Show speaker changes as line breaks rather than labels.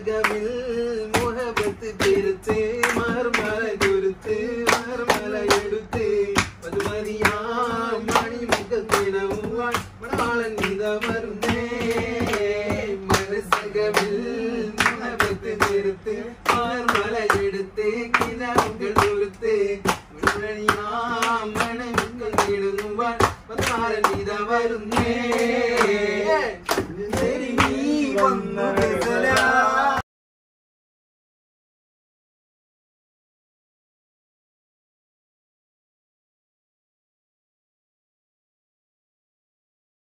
உலகமில் முகபத்து பெருத்து மறுமலை கொடுத்து மறுமலை எடுத்து மதுமதியான் மணிமுகத்தினவும் மணவாளன் இத மருந்தே மனசகமில் முகபத்து பெருத்து மறுமலை எடுத்து கிணங்கள் கொடுத்து மணிமுகத்தினவும் மணவாளன் இத சரி நீ ஒன்று